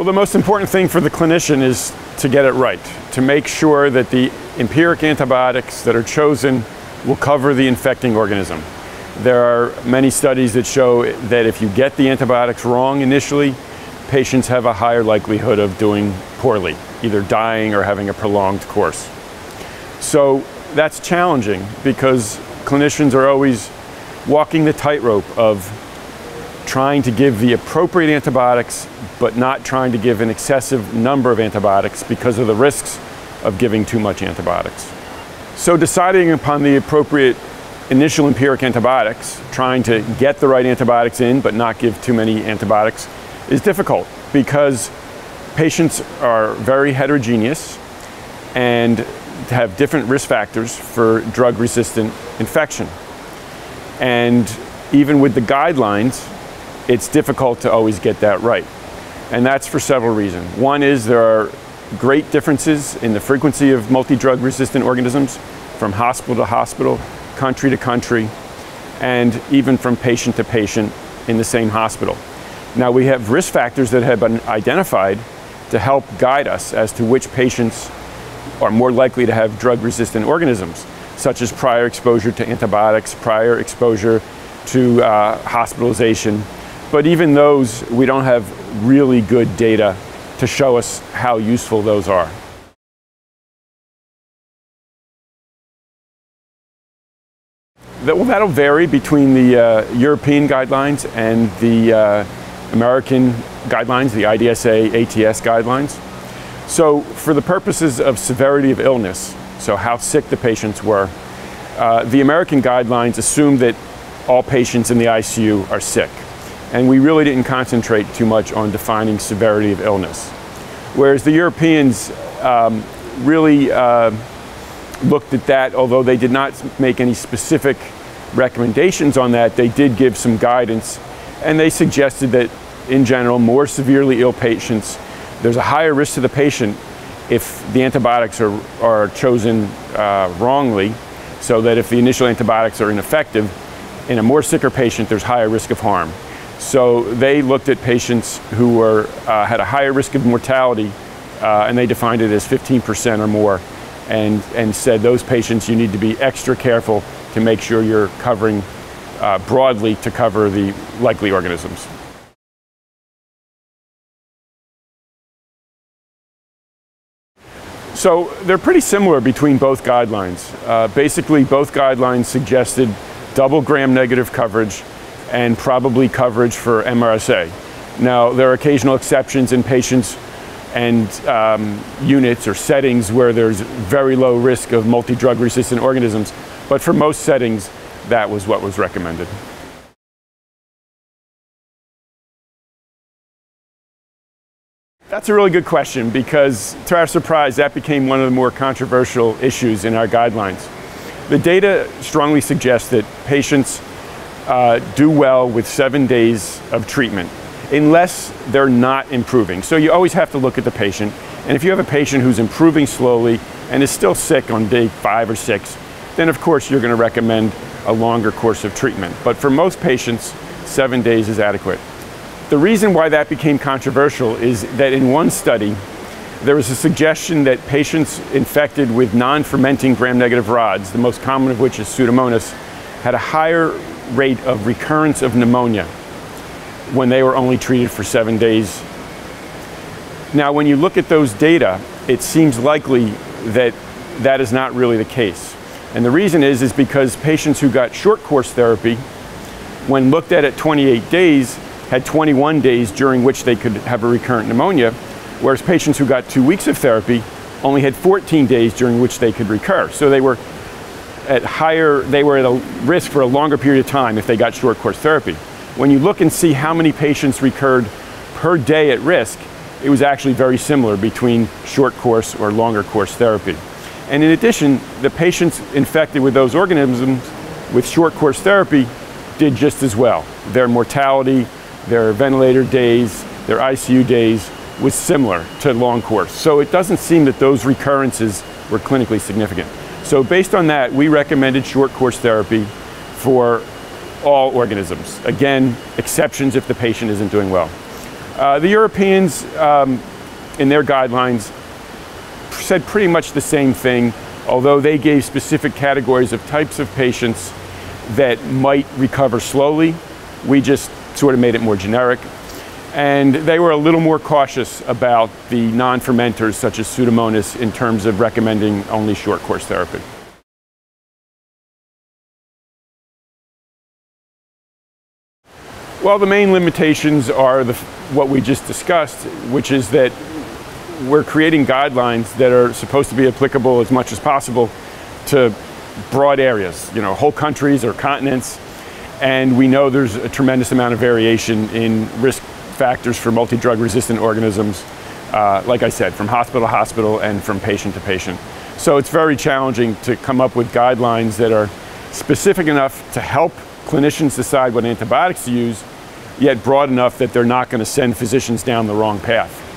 Well, the most important thing for the clinician is to get it right, to make sure that the empiric antibiotics that are chosen will cover the infecting organism. There are many studies that show that if you get the antibiotics wrong initially, patients have a higher likelihood of doing poorly, either dying or having a prolonged course. So that's challenging because clinicians are always walking the tightrope of trying to give the appropriate antibiotics, but not trying to give an excessive number of antibiotics because of the risks of giving too much antibiotics. So deciding upon the appropriate initial empiric antibiotics, trying to get the right antibiotics in but not give too many antibiotics, is difficult because patients are very heterogeneous and have different risk factors for drug resistant infection. And even with the guidelines, it's difficult to always get that right. And that's for several reasons. One is there are great differences in the frequency of multi-drug resistant organisms from hospital to hospital, country to country, and even from patient to patient in the same hospital. Now we have risk factors that have been identified to help guide us as to which patients are more likely to have drug resistant organisms, such as prior exposure to antibiotics, prior exposure to uh, hospitalization. But even those, we don't have really good data to show us how useful those are. That, well, that'll vary between the uh, European guidelines and the uh, American guidelines, the IDSA ATS guidelines. So for the purposes of severity of illness, so how sick the patients were, uh, the American guidelines assume that all patients in the ICU are sick. And we really didn't concentrate too much on defining severity of illness. Whereas the Europeans um, really uh, looked at that, although they did not make any specific recommendations on that, they did give some guidance. And they suggested that in general, more severely ill patients, there's a higher risk to the patient if the antibiotics are, are chosen uh, wrongly, so that if the initial antibiotics are ineffective, in a more sicker patient, there's higher risk of harm. So they looked at patients who were, uh, had a higher risk of mortality, uh, and they defined it as 15% or more, and, and said those patients you need to be extra careful to make sure you're covering uh, broadly to cover the likely organisms. So they're pretty similar between both guidelines. Uh, basically, both guidelines suggested double gram-negative coverage and probably coverage for MRSA. Now, there are occasional exceptions in patients and um, units or settings where there's very low risk of multi-drug resistant organisms, but for most settings, that was what was recommended. That's a really good question because, to our surprise, that became one of the more controversial issues in our guidelines. The data strongly suggests that patients uh, do well with seven days of treatment unless they're not improving. So you always have to look at the patient. And if you have a patient who's improving slowly and is still sick on day five or six, then of course you're going to recommend a longer course of treatment. But for most patients, seven days is adequate. The reason why that became controversial is that in one study, there was a suggestion that patients infected with non-fermenting gram-negative rods, the most common of which is Pseudomonas, had a higher rate of recurrence of pneumonia when they were only treated for seven days. Now, when you look at those data, it seems likely that that is not really the case. And the reason is, is because patients who got short course therapy, when looked at at 28 days, had 21 days during which they could have a recurrent pneumonia, whereas patients who got two weeks of therapy only had 14 days during which they could recur. So they were at higher, they were at a risk for a longer period of time if they got short course therapy. When you look and see how many patients recurred per day at risk, it was actually very similar between short course or longer course therapy. And in addition, the patients infected with those organisms with short course therapy did just as well. Their mortality, their ventilator days, their ICU days was similar to long course. So it doesn't seem that those recurrences were clinically significant. So based on that, we recommended short course therapy for all organisms. Again, exceptions if the patient isn't doing well. Uh, the Europeans, um, in their guidelines, said pretty much the same thing, although they gave specific categories of types of patients that might recover slowly. We just sort of made it more generic. And they were a little more cautious about the non-fermenters such as Pseudomonas in terms of recommending only short course therapy. Well, the main limitations are the, what we just discussed, which is that we're creating guidelines that are supposed to be applicable as much as possible to broad areas, you know, whole countries or continents. And we know there's a tremendous amount of variation in risk factors for multi-drug resistant organisms, uh, like I said, from hospital to hospital and from patient to patient. So it's very challenging to come up with guidelines that are specific enough to help clinicians decide what antibiotics to use, yet broad enough that they're not going to send physicians down the wrong path.